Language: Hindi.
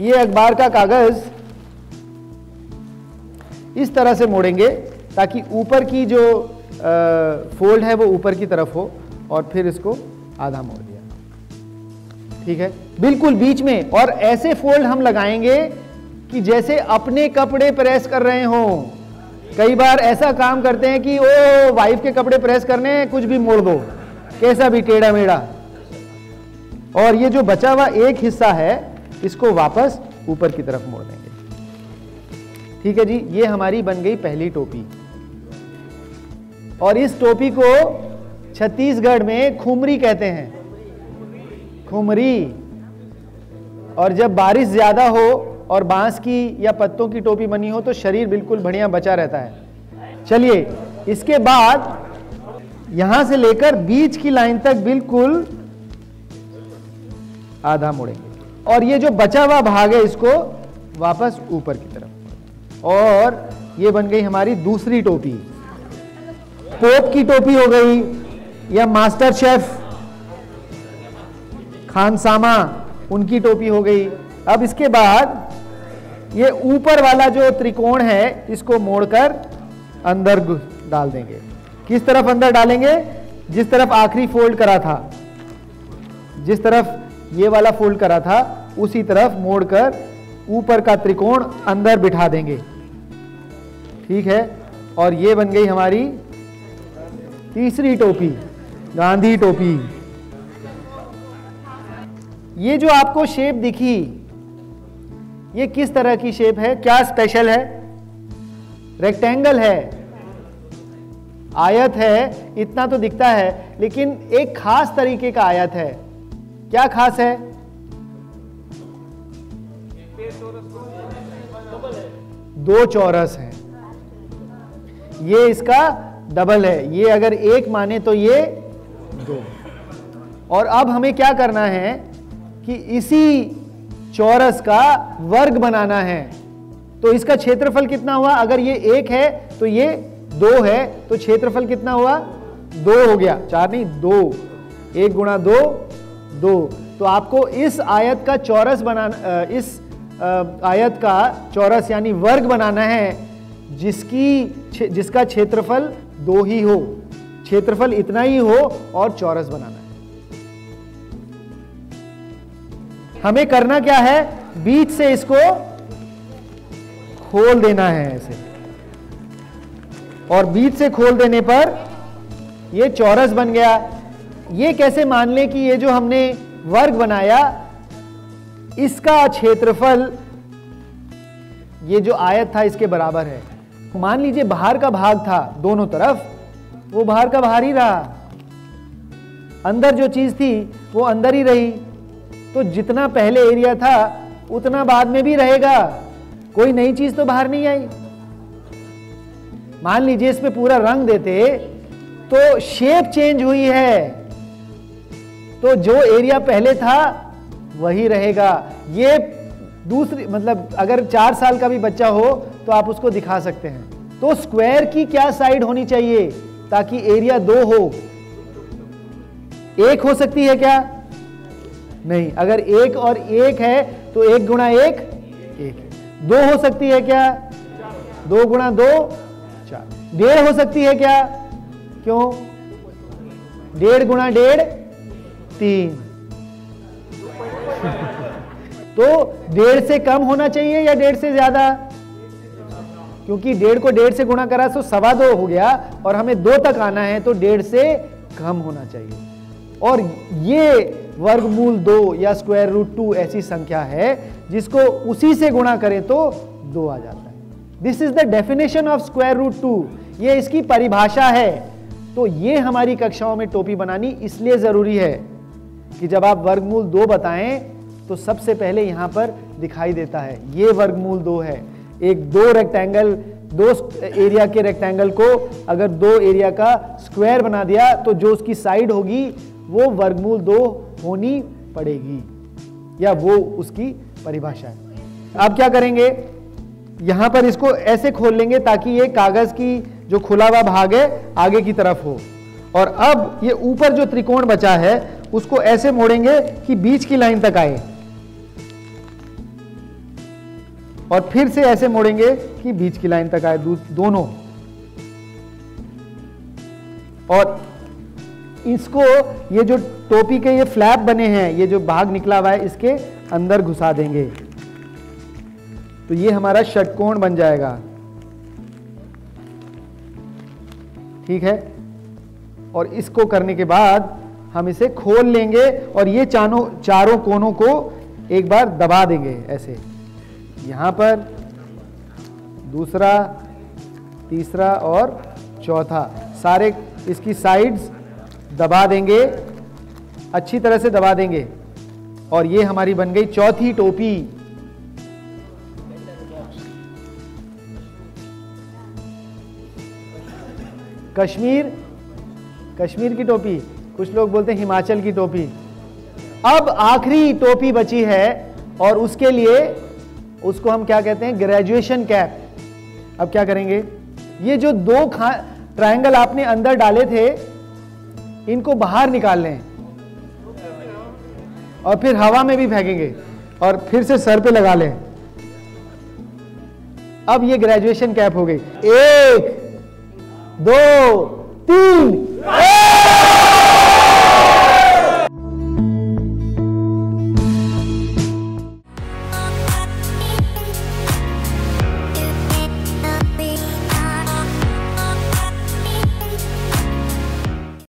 ये अखबार का कागज़ इस तरह से मोड़ेंगे ताकि ऊपर की जो आ, फोल्ड है वो ऊपर की तरफ़ हो और फिर इसको आधा मोड़ दिया। ठीक है? बिल्कुल बीच में। और ऐसे फोल्ड हम लगाएँगे कि जैसे अपने कपड़े प्रेस कर रहे हो। कई बार ऐसा काम करते हैं कि ओ वाइफ के कपड़े प्रेस करने हैं कुछ भी मोड़ दो। कैसा भी टेढ़ा मेढ़ा। और ये जो बचा हुआ एक हिस्सा है इसको वापस ऊपर की तरफ़ मोड़ देंगे। ठीक है जी, ये हमारी बन गई पहली टोपी। और इस टोपी को छत्तीसगढ़ में खुमरी कहते हैं। खुमरी। और जब बारिश ज़्यादा हो और बाँस की या पत्तों की टोपी बनी हो तो शरीर बिल्कुल बढ़िया बचा रहता है। चलिए, इसके बाद यहाँ से लेकर बीच की लाइन तक बिल्कुल आधा मोड़ेंगे। और ये जो बचा हुआ भाग है इसको वापस ऊपर की तरफ़। और ये बन गई हमारी दूसरी टोपी। पोप की टोपी हो गई या मास्टर शेफ खानसामा उनकी टोपी हो गई। अब इसके बाद ये ऊपर वाला जो त्रिकोण है, इसको मोड़कर अंदर डाल देंगे। किस तरफ़ अंदर डालेंगे? जिस तरफ़ आखिरी फोल्ड करा था। जिस तरफ़ ये वाला फोल्ड करा था, उसी तरफ़ मोड़कर ऊपर का त्रिकोण अंदर बिठा देंगे। ठीक है? और ये बन गई हमारी तीसरी टोपी, गांधी टोपी। ये जो आपको शेप दिखी, ये किस तरह की शेप है? क्या स्पेशल है? रेक्टेंगल है। आयत है, इतना तो दिखता है, लेकिन एक खास तरीके का आयत है। क्या खास है? दो चौरस है। ये इसका डबल है। ये अगर एक माने तो ये दो। और अब हमें क्या करना है कि इसी चौरस का वर्ग बनाना है। तो इसका क्षेत्रफल कितना हुआ? अगर ये एक है तो ये दो है। तो क्षेत्रफल कितना हुआ? दो हो गया। चार नहीं, दो। एक गुणा दो दो। तो आपको इस आयत का चौरस बनाना इस आयत का चौरस यानी वर्ग बनाना है, जिसकी जिसका क्षेत्रफल दो ही हो। क्षेत्रफल इतना ही हो और चौरस बनाना है। हमें करना क्या है? बीच से इसको खोल देना है ऐसे। और बीच से खोल देने पर यह चौरस बन गया। ये कैसे मान लें कि ये जो हमने वर्ग बनाया, इसका क्षेत्रफल, ये जो आयत था इसके बराबर है। मान लीजिए बाहर का भाग था दोनों तरफ़, वो बाहर का बाहर ही रहा। अंदर जो चीज़ थी, वो अंदर ही रही। तो जितना पहले एरिया था, उतना बाद में भी रहेगा। कोई नई चीज़ तो बाहर नहीं आई। मान लीजिए इसमें पूरा रंग देते तो शेप चेंज हुई है। तो जो एरिया पहले था, वही रहेगा। ये दूसरी मतलब अगर चार साल का भी बच्चा हो तो आप उसको दिखा सकते हैं। तो स्क्वायर की क्या साइड होनी चाहिए, ताकि एरिया दो हो? एक हो सकती है क्या? नहीं। अगर एक और एक है तो एक गुणा एक? एक। दो हो सकती है क्या? दो गुणा दो? चार। डेढ़ हो सकती है क्या? क्यों? डेढ़ गुणा डेढ़? तीन। तो डेढ़ से कम होना चाहिए या डेढ़ से ज़्यादा? क्योंकि डेढ़ को डेढ़ से गुणा करा तो सवा दो हो गया और हमें दो तक आना है तो डेढ़ से कम होना चाहिए। और ये वर्गमूल दो या स्क्वायर रूट टू ऐसी संख्या है, जिसको उसी से गुणा करें तो दो आ जाता है। This is the definition of square root two ये इसकी परिभाषा है। तो ये हमारी कक्षाओं में टोपी बनानी इसलिए ज़रूरी है कि जब आप वर्गमूल दो बताएँ तो सबसे पहले यहाँ पर दिखाई देता है, ये वर्गमूल दो है। एक दो रेक्टेंगल दो एरिया के रेक्टेंगल को अगर दो एरिया का स्क्वायर बना दिया तो जो उसकी साइड होगी, वो वर्गमूल दो होनी पड़ेगी, या वो उसकी परिभाषा है। आप क्या करेंगे? यहाँ पर इसको ऐसे खोल लेंगे ताकि ये कागज़ की जो खुला हुआ भाग है, आगे की तरफ़ हो। और अब ये ऊपर जो त्रिकोण बचा है उसको ऐसे मोड़ेंगे कि बीच की लाइन तक आए। और फिर से ऐसे मोड़ेंगे कि बीच की लाइन तक आए दोनों। और इसको ये जो टोपी के ये फ्लैप बने हैं, ये जो भाग निकला हुआ है, इसके अंदर घुसा देंगे। तो ये हमारा षटकोण बन जाएगा। ठीक है? और इसको करने के बाद हम इसे खोल लेंगे और ये चारों चारों कोनों को एक बार दबा देंगे ऐसे। यहाँ पर दूसरा, तीसरा और चौथा। सारे इसकी साइड्स दबा देंगे, अच्छी तरह से दबा देंगे। और ये हमारी बन गई चौथी टोपी। कश्मीर कश्मीर की टोपी। कुछ लोग बोलते हैं हिमाचल की टोपी। अब आखिरी टोपी बची है और उसके लिए उसको हम क्या कहते हैं? ग्रेजुएशन कैप अब क्या करेंगे? ये जो दो ट्रायंगल आपने अंदर डाले थे, इनको बाहर निकाल लें। और फिर हवा में भी फेंकेंगे और फिर से सर पे लगा लें। अब ये ग्रेजुएशन कैप हो गई। एक, दो, तीन।